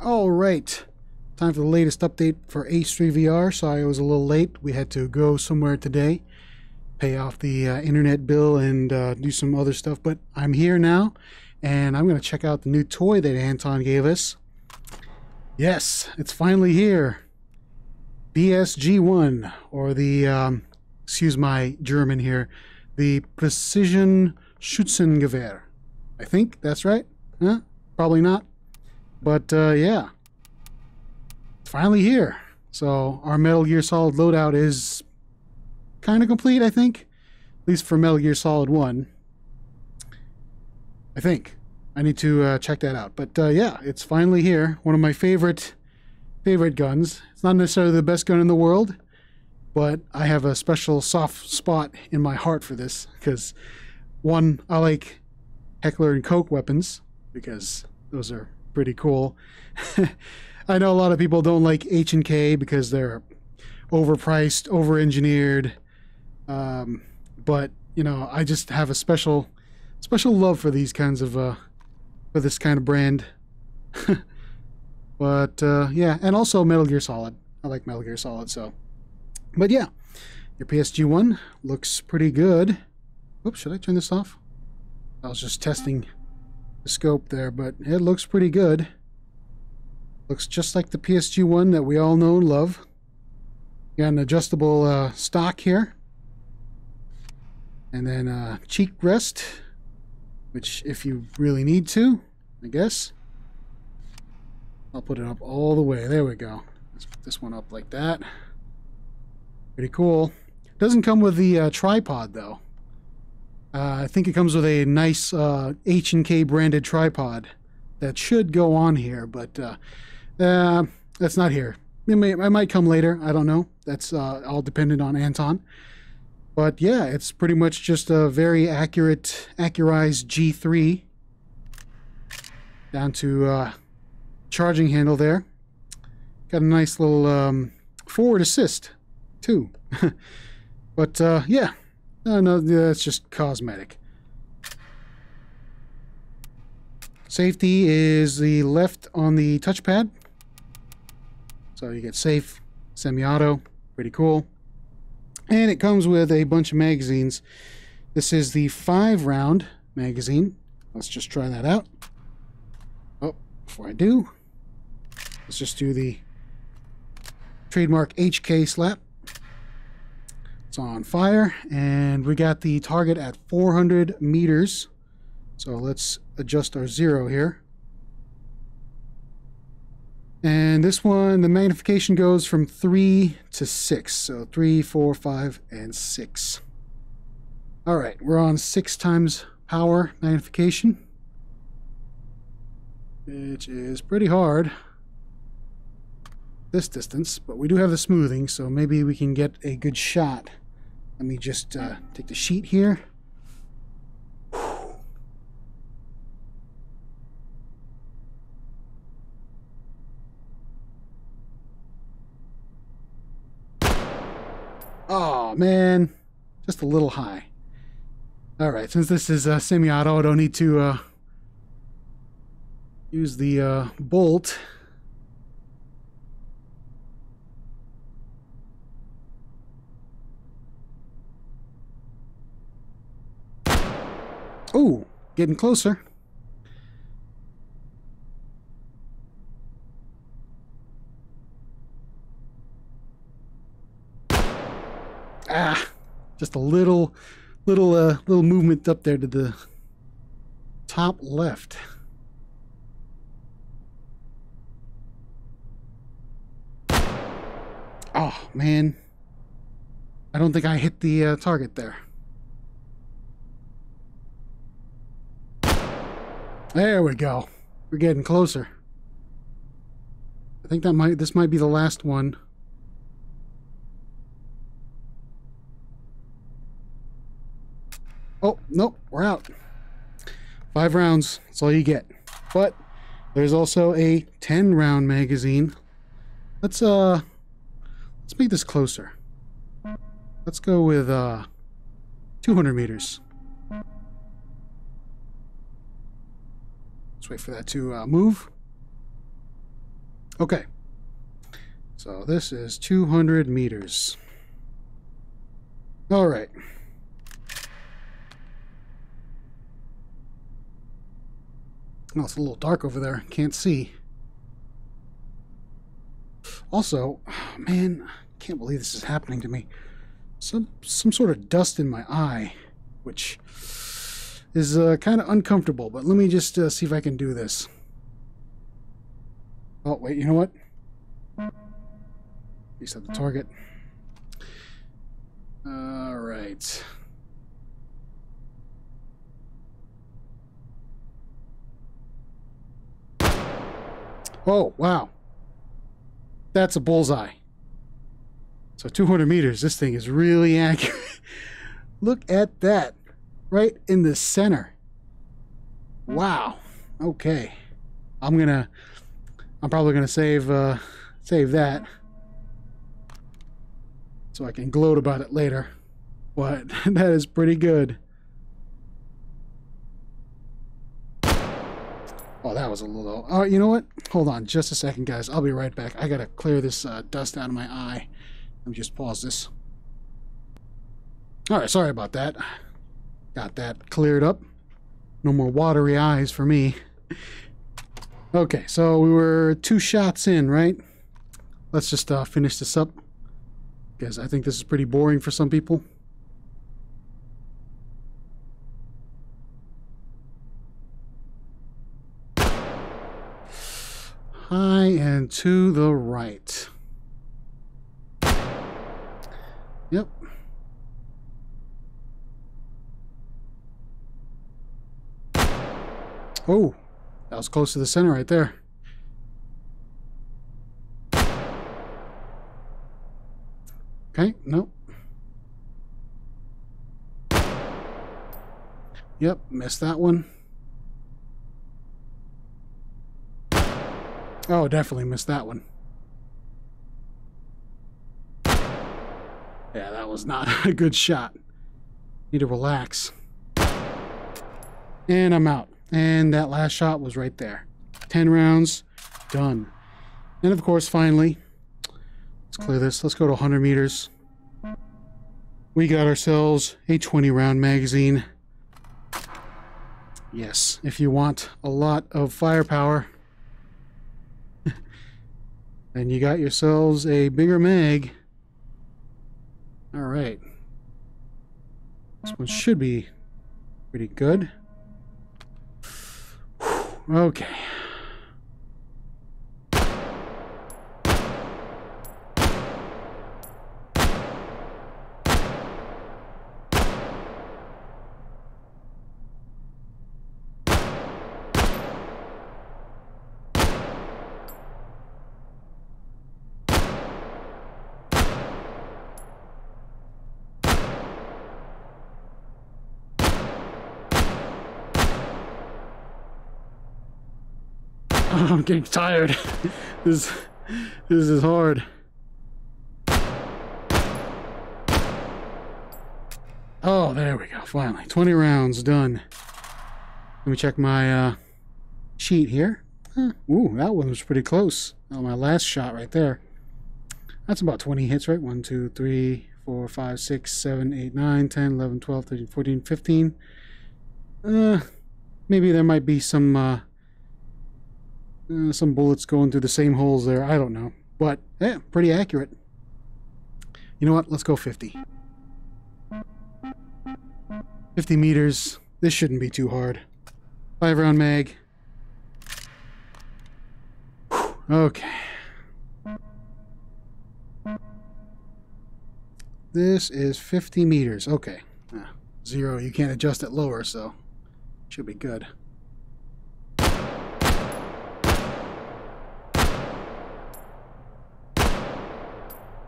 All right. Time for the latest update for H3VR. Sorry I was a little late. We had to go somewhere today, pay off the uh, internet bill, and uh, do some other stuff. But I'm here now, and I'm going to check out the new toy that Anton gave us. Yes, it's finally here. PSG1, or the, um, excuse my German here, the Precision Schützengewehr. I think that's right. Huh? Probably not. But uh, yeah, it's finally here. So our Metal Gear Solid loadout is kind of complete, I think. At least for Metal Gear Solid 1. I think. I need to uh, check that out. But uh, yeah, it's finally here. One of my favorite favorite guns. It's not necessarily the best gun in the world, but I have a special soft spot in my heart for this because one, I like Heckler and Koch weapons because those are pretty cool. I know a lot of people don't like H and K because they're overpriced, over-engineered. Um, but you know, I just have a special, special love for these kinds of, uh, for this kind of brand. but uh, yeah, and also Metal Gear Solid. I like Metal Gear Solid, so. But yeah, your PSG one looks pretty good. Oops, should I turn this off? I was just testing scope there, but it looks pretty good. Looks just like the PSG one that we all know and love. Got an adjustable uh, stock here. And then uh, cheek rest, which if you really need to, I guess. I'll put it up all the way. There we go. Let's put this one up like that. Pretty cool. Doesn't come with the uh, tripod though. Uh, I think it comes with a nice uh, H&K branded tripod that should go on here, but uh, uh, that's not here. It, may, it might come later. I don't know. That's all dependent on Anton. But yeah, it's pretty much just a very accurate, accurized G3 down to charging handle there. Got a nice little um, forward assist too. but uh, yeah, no, no, that's just cosmetic. Safety is the left on the touchpad. So you get safe, semi-auto, pretty cool. And it comes with a bunch of magazines. This is the five round magazine. Let's just try that out. Oh, before I do, let's just do the trademark HK slap. It's on fire, and we got the target at 400 meters. So let's adjust our zero here. And this one, the magnification goes from 3 to 6. So 3, 4, 5, and 6. All right, we're on 6 times power magnification, which is pretty hard this distance, but we do have the smoothing, so maybe we can get a good shot. Let me just uh, take the sheet here. Oh, man. Just a little high. Alright, since this is uh, semi-auto, I don't need to uh, use the uh, bolt. Oh, getting closer. Ah, just a little, little, uh, little movement up there to the top left. Oh, man. I don't think I hit the uh, target there. There we go. We're getting closer. I think that might this might be the last one. Oh, nope, we're out. Five rounds, that's all you get. But there's also a 10 round magazine. Let's uh let's make this closer. Let's go with uh 200 meters. Let's wait for that to uh, move. Okay. So this is 200 meters. All right. Oh, it's a little dark over there. Can't see. Also, man, I can't believe this is happening to me. Some some sort of dust in my eye, which is uh, kind of uncomfortable. But let me just uh, see if I can do this. Oh wait, you know what? Reset the target. All right. Oh, wow. That's a bullseye. So 200 meters, this thing is really accurate. Look at that. Right in the center. Wow. Okay. I'm gonna I'm probably gonna save uh save that. So I can gloat about it later. But that is pretty good. Oh, that was a little... Oh, you know what? Hold on just a second, guys. I'll be right back. I gotta clear this uh, dust out of my eye. Let me just pause this. Alright, sorry about that. Got that cleared up. No more watery eyes for me. Okay, so we were two shots in, right? Let's just uh, finish this up. Because I think this is pretty boring for some people. high and to the right. Yep. Oh, that was close to the center right there. Okay, nope. Yep, missed that one. Oh, definitely missed that one. Yeah, that was not a good shot. Need to relax. And I'm out. And that last shot was right there. 10 rounds, done. And of course, finally, let's clear this. Let's go to 100 meters. We got ourselves a 20 round magazine. Yes, if you want a lot of firepower, and you got yourselves a bigger mag. All right. This one should be pretty good. Okay. I'm getting tired. this, this is hard. Oh, there we go. Finally, 20 rounds done. Let me check my uh, sheet here. Huh. Ooh, that one was pretty close. Oh, my last shot right there. That's about 20 hits, right? 1, 2, 3, 4, 5, 6, 7, 8, 9, 10, 11, 12, 13, 14, 15. Uh, maybe there might be some uh, uh, some bullets going through the same holes there. I don't know. But, yeah, pretty accurate. You know what? Let's go 50. 50 meters. This shouldn't be too hard. Five round mag. Whew. Okay. This is 50 meters. Okay. Ah, zero. You can't adjust it lower, so should be good.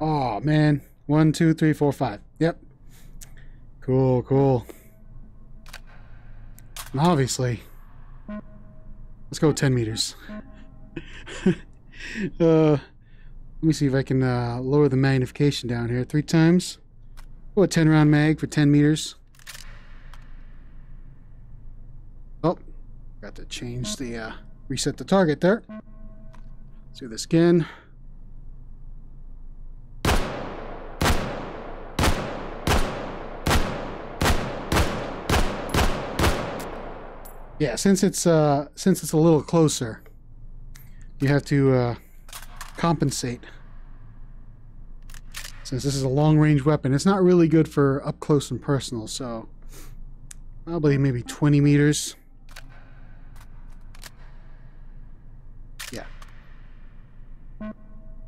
Oh, man. One, two, three, four, five. Yep. Cool, cool. And obviously, let's go 10 meters. uh, let me see if I can uh, lower the magnification down here three times. Go a 10 round mag for 10 meters. Oh, got to change the, uh, reset the target there. Let's do this again. Yeah, since it's uh since it's a little closer, you have to uh, compensate. Since this is a long-range weapon, it's not really good for up close and personal, so probably maybe 20 meters. Yeah.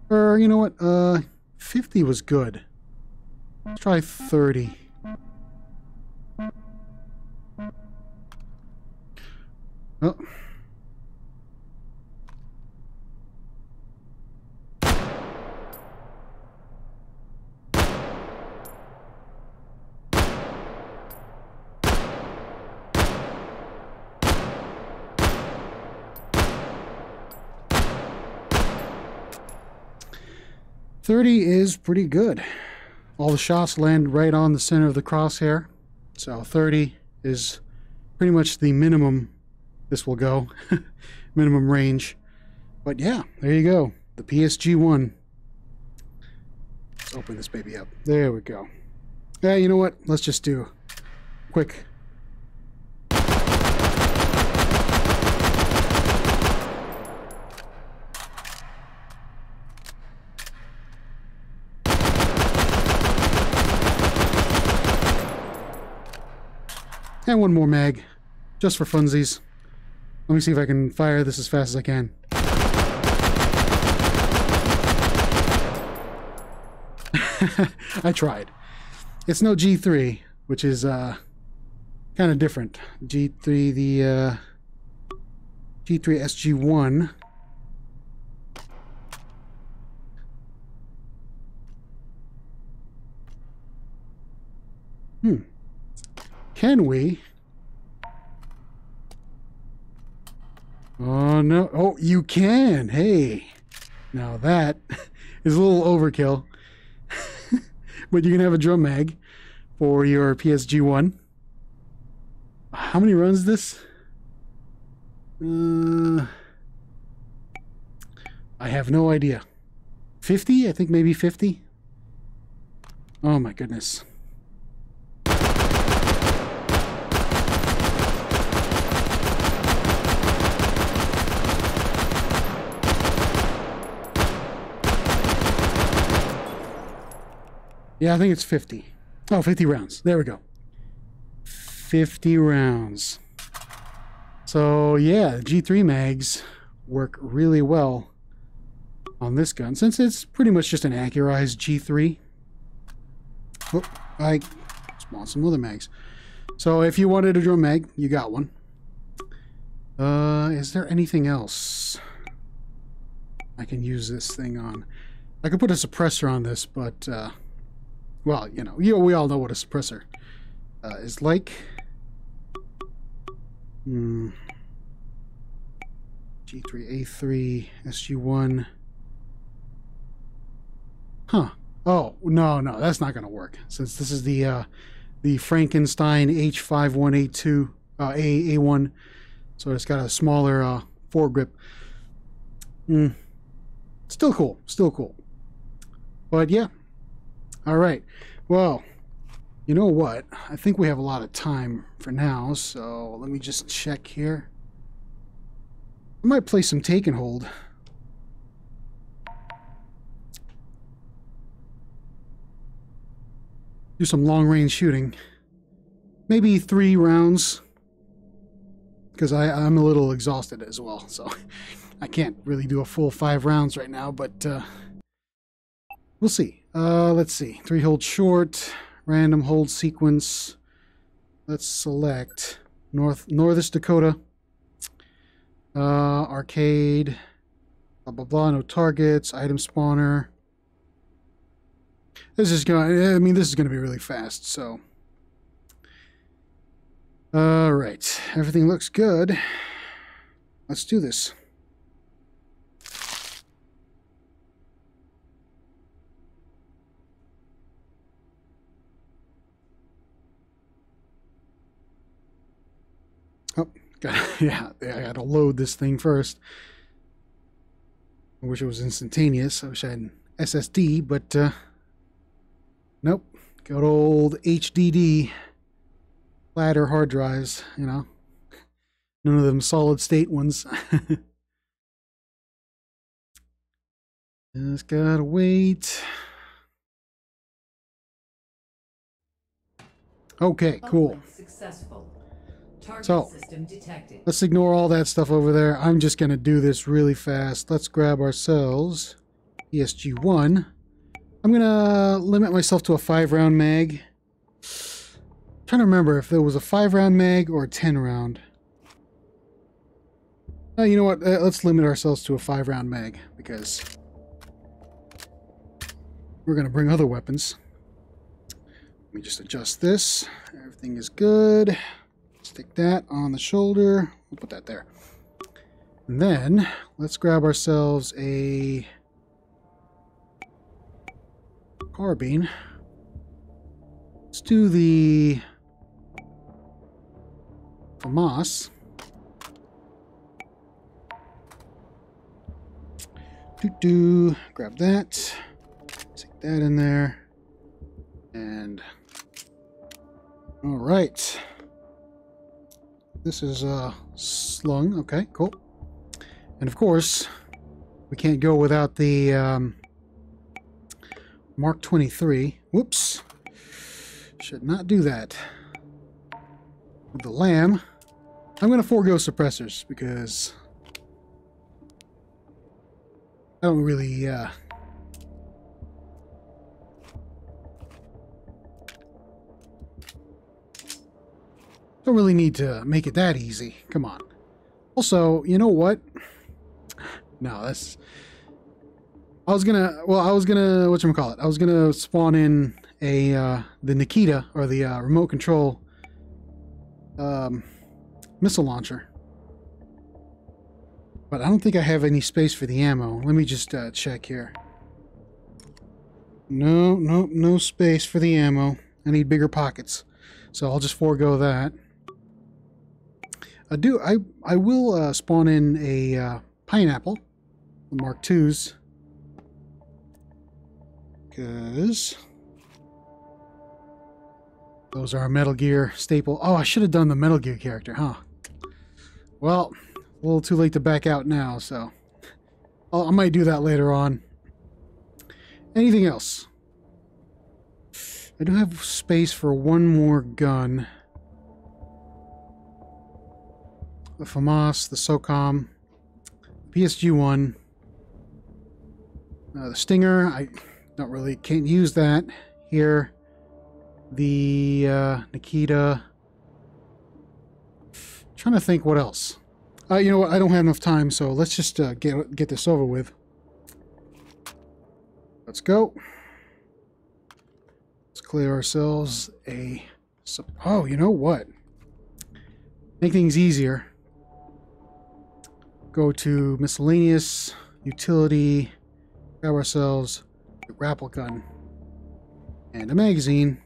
Or you know what? Uh 50 was good. Let's try 30. Oh. Thirty is pretty good. All the shots land right on the center of the crosshair. So 30 is pretty much the minimum this will go. Minimum range. But yeah, there you go. The PSG-1. Let's open this baby up. There we go. Yeah, you know what? Let's just do quick And one more mag, just for funsies. Let me see if I can fire this as fast as I can. I tried. It's no G3, which is uh, kind of different. G3, the uh, G3 SG1. Hmm. Can we Oh, no. Oh, you can. Hey. Now that is a little overkill. but you can have a drum mag for your PSG-1. How many runs this? Uh, I have no idea. 50? I think maybe 50. Oh my goodness. Yeah, I think it's 50. Oh, 50 rounds. There we go. 50 rounds. So, yeah, G3 mags work really well on this gun, since it's pretty much just an accurized G3. Oh, I spawned some other mags. So, if you wanted a drum mag, you got one. Uh, is there anything else I can use this thing on? I could put a suppressor on this, but, uh, well, you know, you, we all know what a suppressor uh, is like. Hmm. G3A3 SG1. Huh. Oh, no, no, that's not going to work. Since this is the uh, the Frankenstein H5182 uh, A A1, so it's got a smaller uh, foregrip. Hmm. Still cool. Still cool. But yeah, all right. Well, you know what? I think we have a lot of time for now, so let me just check here. I might play some take and hold. Do some long range shooting. Maybe three rounds. Because I'm a little exhausted as well, so I can't really do a full five rounds right now, but uh, we'll see. Uh, let's see. Three hold short, random hold sequence. Let's select North Northest Dakota. Uh, arcade. Blah blah blah. No targets. Item spawner. This is going. I mean, this is going to be really fast. So. All right. Everything looks good. Let's do this. Got, yeah, I got to load this thing first. I wish it was instantaneous. I wish I had an SSD, but uh, nope. Good old HDD ladder hard drives, you know. None of them solid state ones. Just gotta wait. Okay, cool. Successful. So. Let's ignore all that stuff over there. I'm just going to do this really fast. Let's grab ourselves PSG-1. I'm going to limit myself to a 5-round mag. trying to remember if there was a 5-round mag or a 10-round. Uh, you know what? Uh, let's limit ourselves to a 5-round mag because we're going to bring other weapons. Let me just adjust this. Everything is good. Stick that on the shoulder. We'll put that there. And then let's grab ourselves a carbine. Let's do the FAMAS. Do do. Grab that. Take that in there. And all right. This is uh, slung. Okay, cool. And of course, we can't go without the um, Mark 23. Whoops. Should not do that. With the LAM, I'm going to forego suppressors because I don't really uh, Don't really need to make it that easy. Come on. Also, you know what? No, that's... I was gonna... Well, I was gonna... Whatchamacallit? I call it? I was gonna spawn in a... Uh, the Nikita, or the uh, remote control... Um, missile launcher. But I don't think I have any space for the ammo. Let me just uh, check here. No, no, no space for the ammo. I need bigger pockets. So I'll just forego that. I do. I I will uh, spawn in a uh, pineapple, the Mark Twos, because those are a Metal Gear staple. Oh, I should have done the Metal Gear character, huh? Well, a little too late to back out now, so I'll, I might do that later on. Anything else? I do have space for one more gun. The FAMAS, the SOCOM, PSG-1, uh, the Stinger, I don't really, can't use that here. The uh, Nikita, trying to think what else. Uh, you know what, I don't have enough time, so let's just uh, get, get this over with. Let's go. Let's clear ourselves a... Oh, you know what? Make things easier go to miscellaneous, utility, grab ourselves a grapple gun and a magazine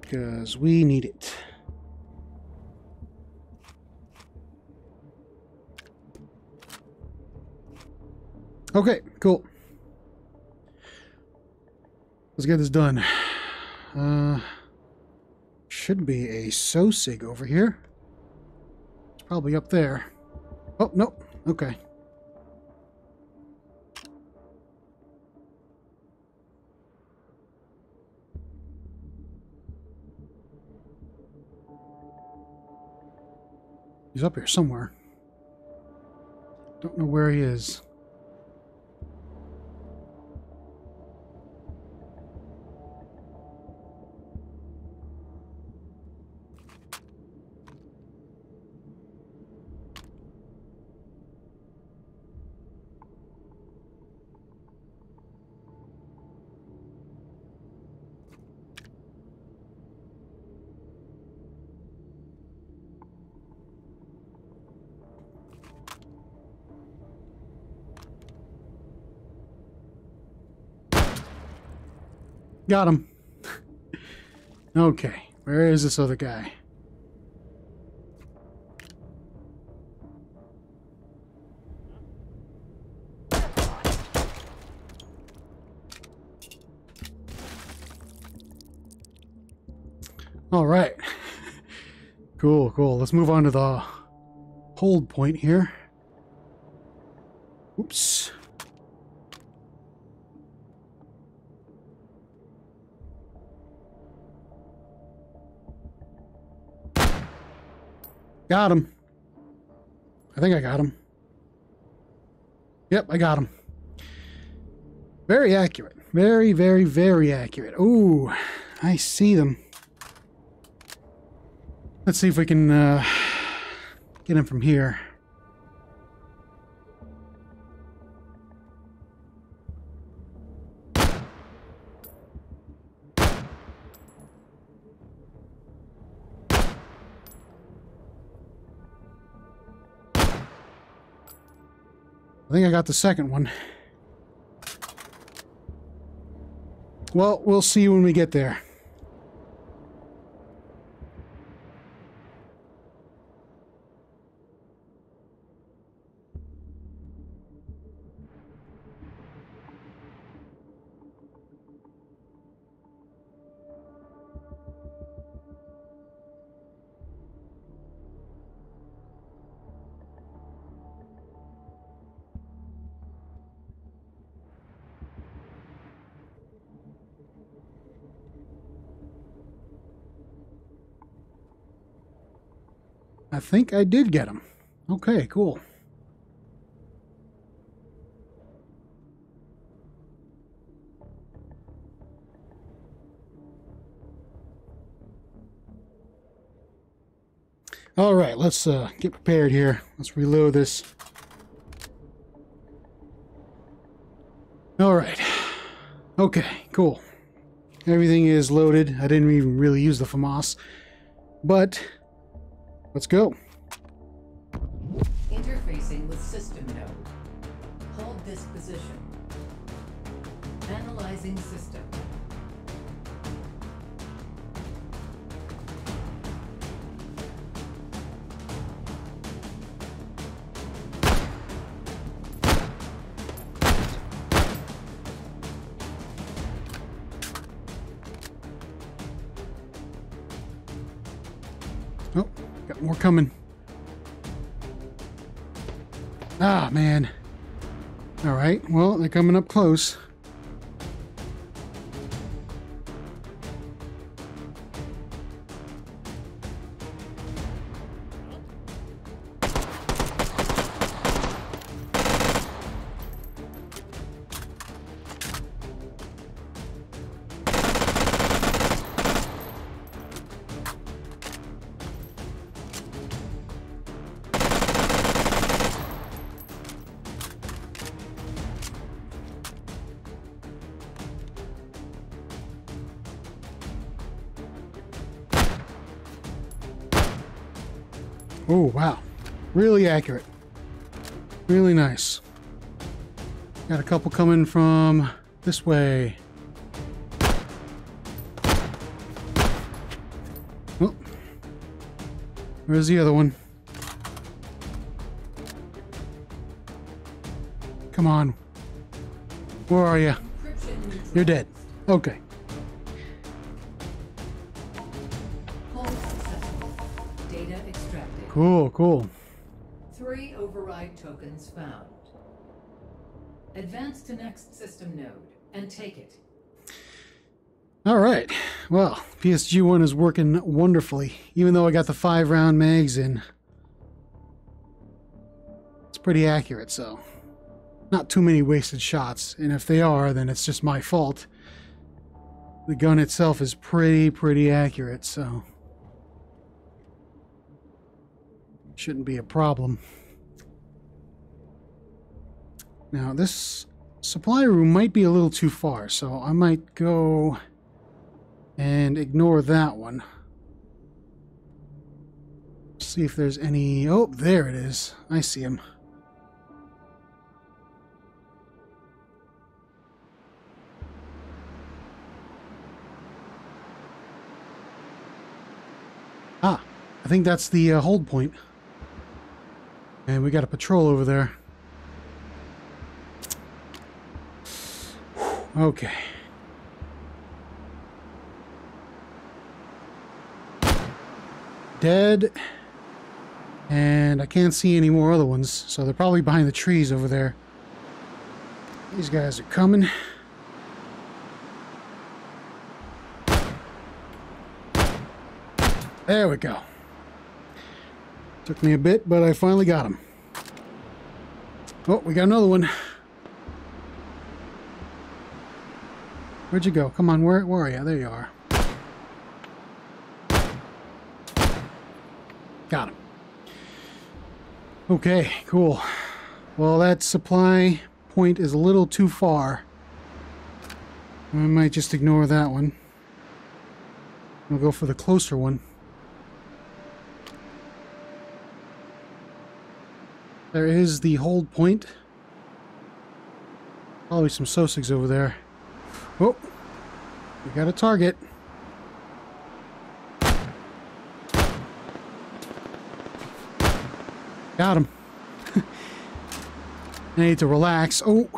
because we need it. Okay, cool. Let's get this done. Uh, should be a SOSIG over here. It's probably up there. Oh, no. Okay. He's up here somewhere. Don't know where he is. Got him. okay, where is this other guy? All right. cool, cool. Let's move on to the hold point here. Oops. Got him. I think I got him. Yep, I got him. Very accurate. Very, very, very accurate. Ooh, I see them. Let's see if we can uh, get him from here. Think I got the second one. Well, we'll see when we get there. I think I did get him. Okay, cool. All right, let's uh, get prepared here. Let's reload this. All right. Okay, cool. Everything is loaded. I didn't even really use the FAMAS. But Let's go. Interfacing with system node. Hold this position. Analyzing system. Got more coming. Ah, man. All right, well, they're coming up close. Really accurate. Really nice. Got a couple coming from this way. Oh. Where's the other one? Come on. Where are you? You're dead. Okay. Hold successful. Data extracted. Cool, cool. Tokens found. Advance to next system node and take it. All right. Well, PSG 1 is working wonderfully, even though I got the five round mags in. It's pretty accurate, so not too many wasted shots. And if they are, then it's just my fault. The gun itself is pretty, pretty accurate, so shouldn't be a problem. Now, this supply room might be a little too far, so I might go and ignore that one. See if there's any... Oh, there it is. I see him. Ah, I think that's the uh, hold point. And we got a patrol over there. Okay. dead. And I can't see any more other ones, so they're probably behind the trees over there. These guys are coming. There we go. Took me a bit, but I finally got him. Oh, we got another one. Where'd you go? Come on, where, where are you? There you are. Got him. Okay, cool. Well, that supply point is a little too far. I might just ignore that one. We'll go for the closer one. There is the hold point. Probably some Sosigs over there. Oh, we got a target. Got him. I need to relax. Oh.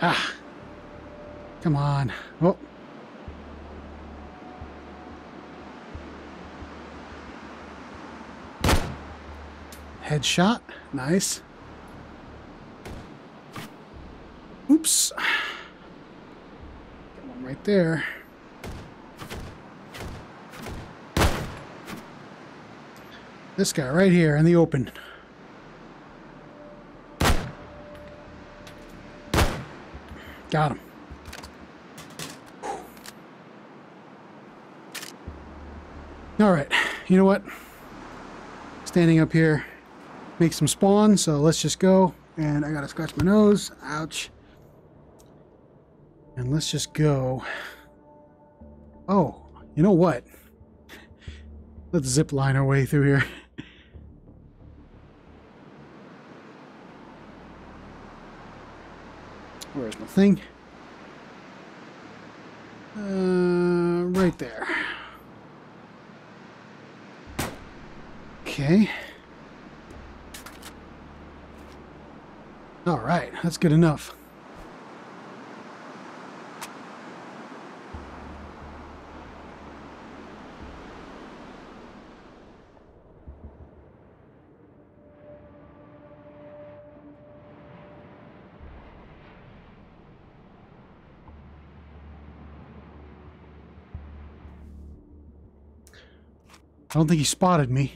Ah. Come on. Oh. Headshot. Nice. Oops. Got one right there. This guy right here in the open. Got him. All right, you know what? Standing up here make some spawn, so let's just go. And I gotta scratch my nose. Ouch. And let's just go. Oh, you know what? Let's zip line our way through here. Where's my thing? Uh, right there. Okay. All right, that's good enough. I don't think he spotted me.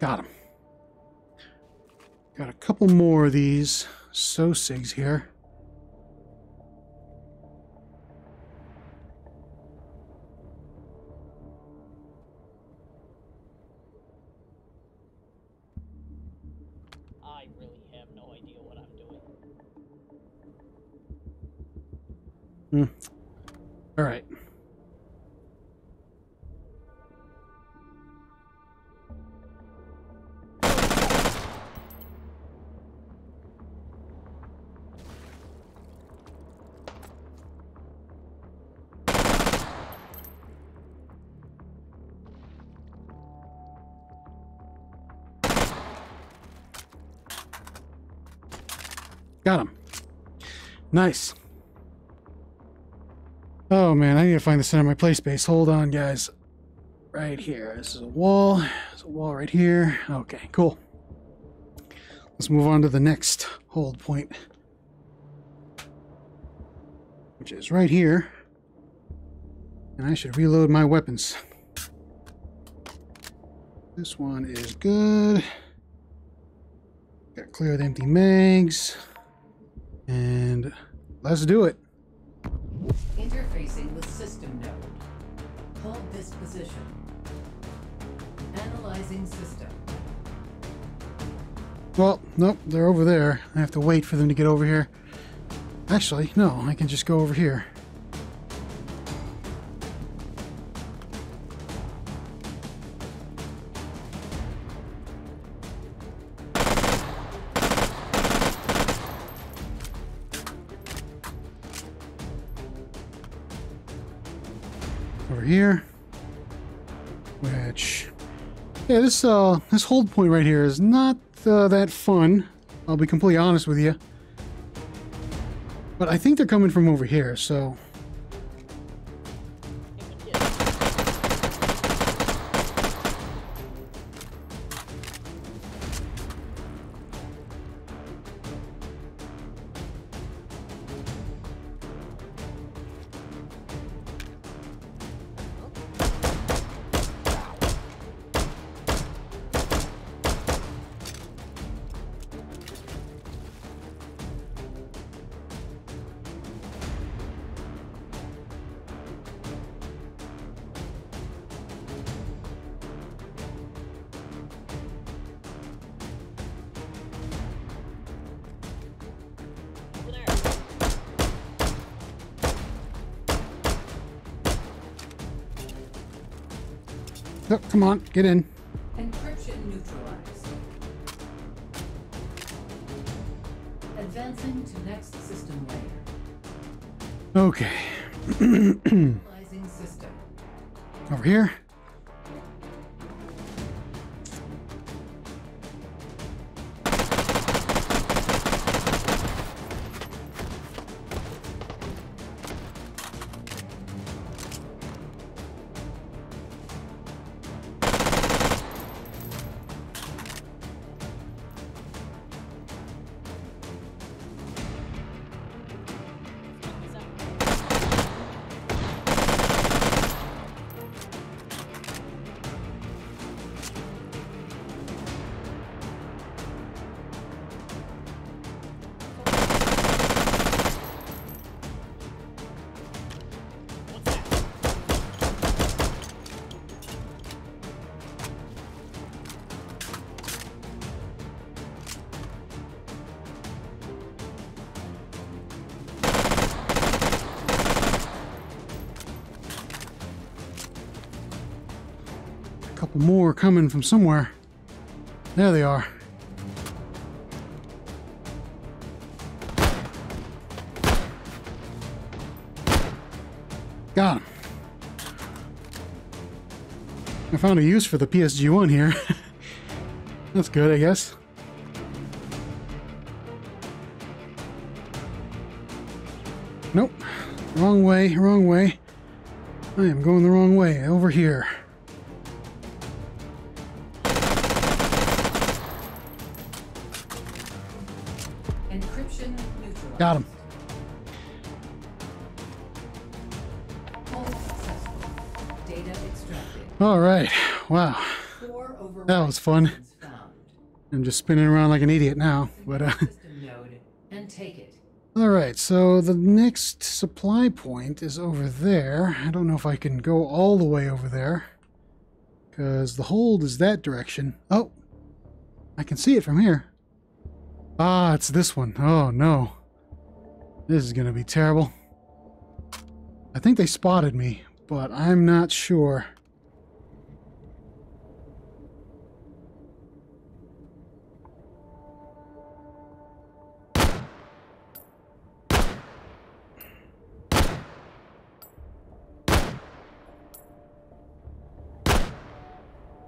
Got him. Got a couple more of these Sosigs here. Doing. All right. Got him. Nice. Oh man, I need to find the center of my play space. Hold on, guys. Right here. This is a wall. There's a wall right here. Okay, cool. Let's move on to the next hold point. Which is right here. And I should reload my weapons. This one is good. Got clear the empty mags. And let's do it. Position. Analyzing system. Well, nope, they're over there. I have to wait for them to get over here. Actually, no, I can just go over here. Over here. Yeah, this uh this hold point right here is not uh, that fun, I'll be completely honest with you. But I think they're coming from over here, so... come on, get in. Encryption neutralized. Advancing to next system layer. Okay, system. over here. Coming from somewhere. There they are. Got him. I found a use for the PSG-1 here. That's good, I guess. Nope. Wrong way, wrong way. I am going the wrong way. Over here. Got him. All right. Wow. That was fun. I'm just spinning around like an idiot now. But uh, all right. So the next supply point is over there. I don't know if I can go all the way over there because the hold is that direction. Oh, I can see it from here. Ah, it's this one. Oh no, this is gonna be terrible. I think they spotted me, but I'm not sure.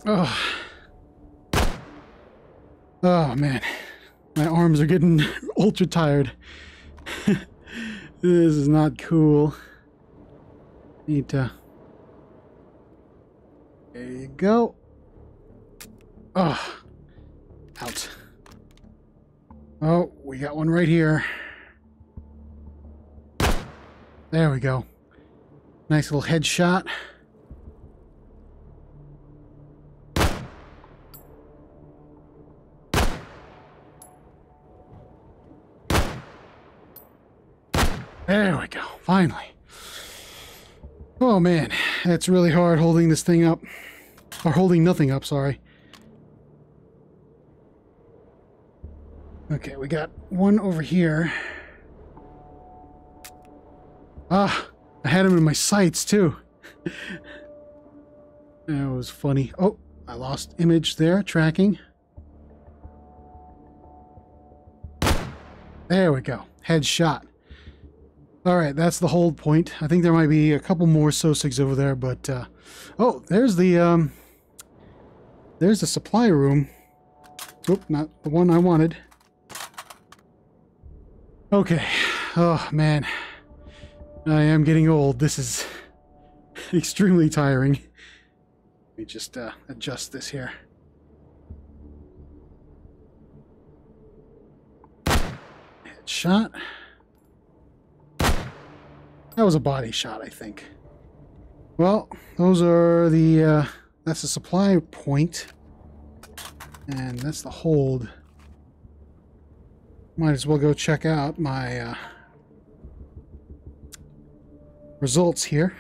Oh. Oh man. My arms are getting ultra tired. this is not cool. Need to. There you go. Oh. Out. Oh, we got one right here. There we go. Nice little headshot. There we go. Finally. Oh man, it's really hard holding this thing up. Or holding nothing up, sorry. Okay, we got one over here. Ah, I had him in my sights too. that was funny. Oh, I lost image there, tracking. There we go. Headshot. All right, that's the hold point. I think there might be a couple more Sosigs over there, but uh, oh, there's the um, there's the supply room. Oop, not the one I wanted. Okay. Oh, man. I am getting old. This is extremely tiring. Let me just uh, adjust this here. Headshot. That was a body shot, I think. Well, those are the, uh, that's the supply point. And that's the hold. Might as well go check out my, uh, results here.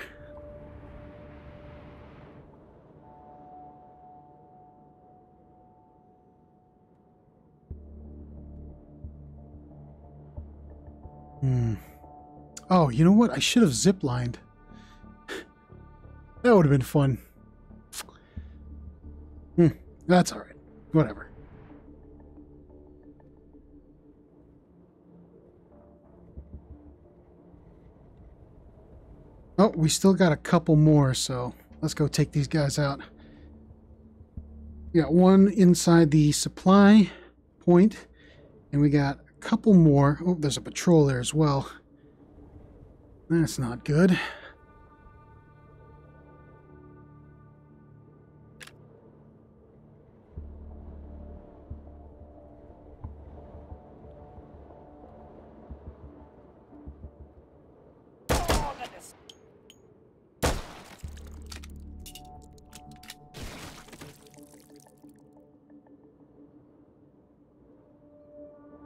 Hmm. Oh, you know what? I should have ziplined. that would have been fun. Hmm. That's alright. Whatever. Oh, we still got a couple more, so let's go take these guys out. We got one inside the supply point, and we got a couple more. Oh, there's a patrol there as well. That's not good.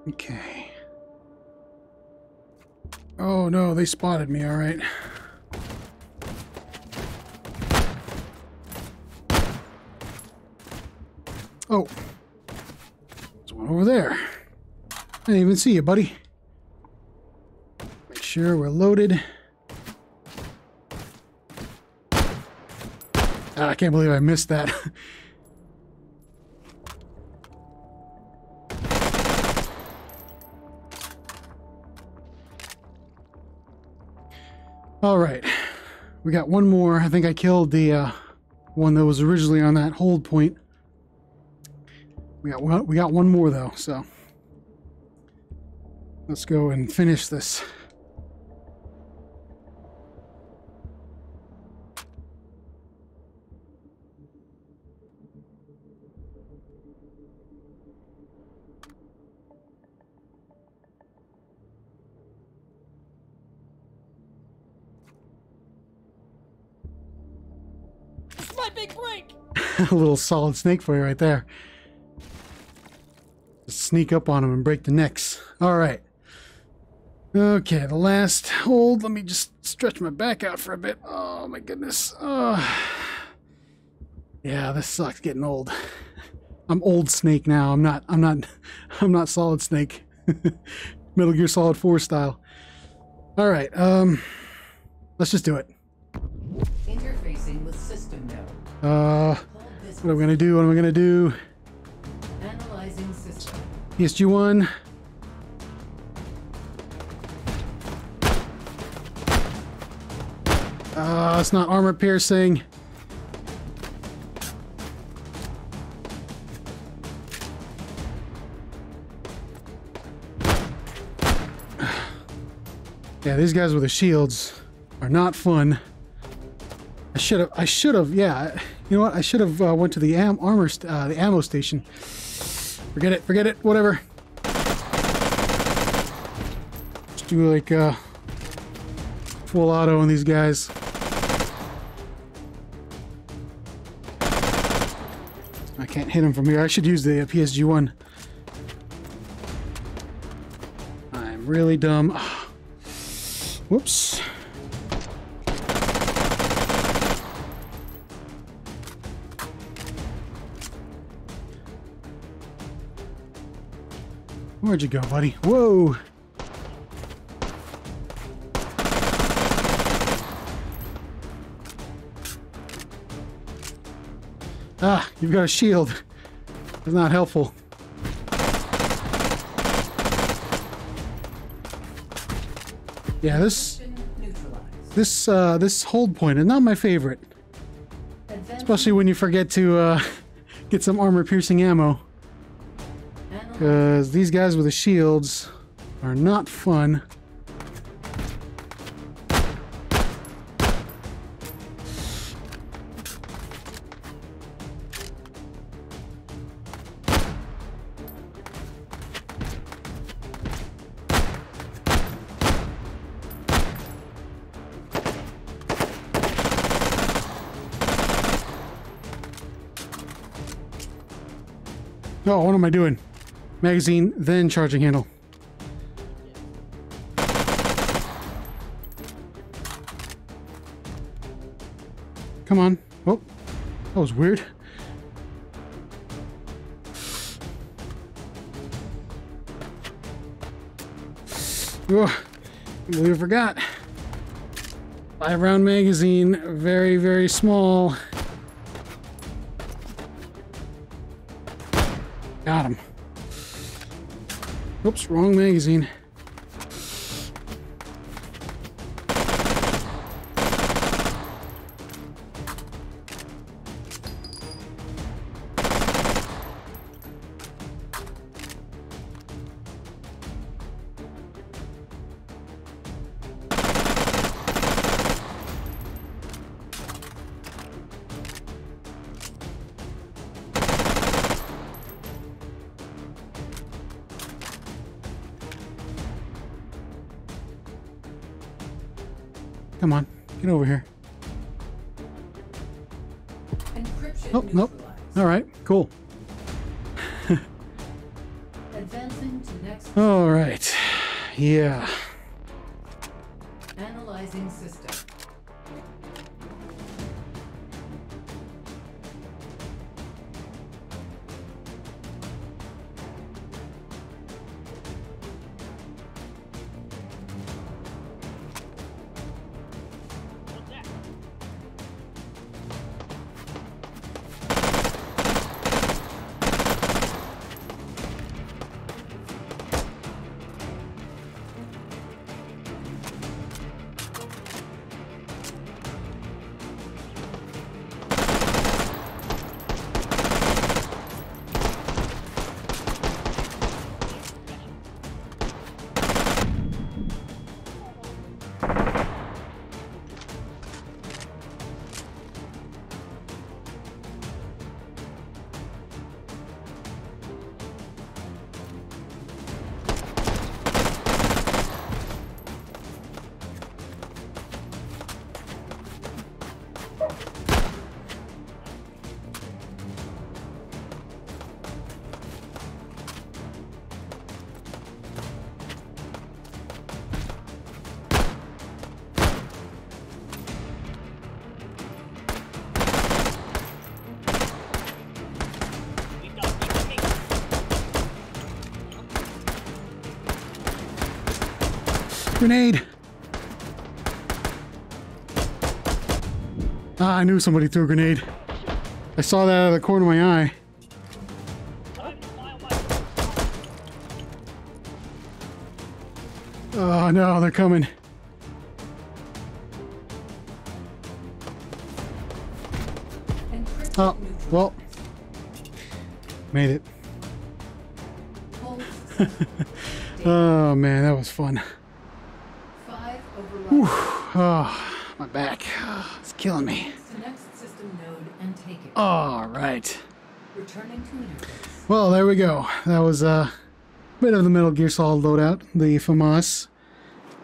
Okay. Oh no, they spotted me, alright. Oh. There's one over there. I didn't even see you, buddy. Make sure we're loaded. Ah, I can't believe I missed that. we got one more. I think I killed the uh, one that was originally on that hold point. We got we got one more though, so let's go and finish. This a little solid snake for you right there. Just sneak up on him and break the necks. All right. Okay, the last hold. Let me just stretch my back out for a bit. Oh my goodness. Oh. Yeah, this sucks getting old. I'm old snake now. I'm not I'm not I'm not solid snake. Metal Gear Solid 4 style. All right. Um let's just do it. Interfacing with system node. Uh. What am I going to do? What am I going to do? Analyzing system. PSG1. Uh, it's not armor piercing. Yeah, these guys with the shields are not fun. I should have. I should have. Yeah, you know what? I should have uh, went to the am armor uh, the ammo station. Forget it. Forget it. Whatever. Just do like uh, full auto on these guys. I can't hit him from here. I should use the uh, PSG one. I'm really dumb. Whoops. Where'd you go, buddy? Whoa! Ah, you've got a shield. That's not helpful. Yeah, this this uh, this hold point is not my favorite, especially when you forget to uh, get some armor-piercing ammo. Because these guys with the shields are not fun. Oh, what am I doing? Magazine, then charging handle. Come on. Oh, that was weird. Oh, I forgot. Five round magazine, very, very small. Got him. Oops, wrong magazine. Grenade! Ah, I knew somebody threw a grenade. I saw that out of the corner of my eye. Oh no, they're coming. Oh, well. Made it. Oh man, that was fun. Oh, my back. Ah, It's killing me. To next system node and take it. All right. Returning to interface. Well, there we go. That was a bit of the Metal Gear Solid loadout. The FAMAS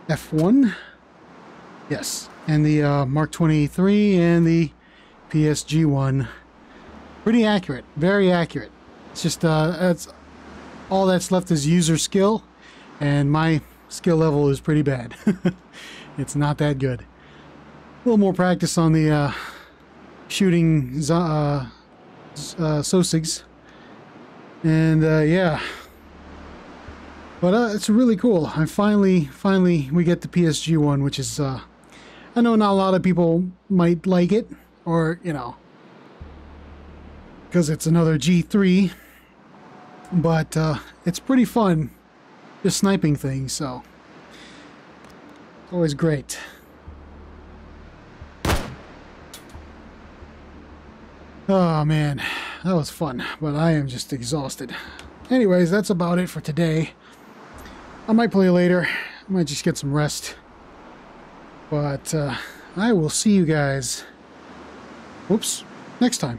F1. Yes. And the uh, Mark 23 and the PSG one. Pretty accurate. Very accurate. It's just, uh, that's all that's left is user skill. And my skill level is pretty bad. it's not that good. A little more practice on the uh, shooting uh, uh, Sosigs. And uh, yeah, but uh, it's really cool. I finally, finally, we get the PSG one, which is uh, I know not a lot of people might like it, or you know, because it's another G3, but uh, it's pretty fun, just sniping things. So always great. Oh man, that was fun, but I am just exhausted. Anyways, that's about it for today. I might play later. I might just get some rest. But uh, I will see you guys. Whoops. Next time.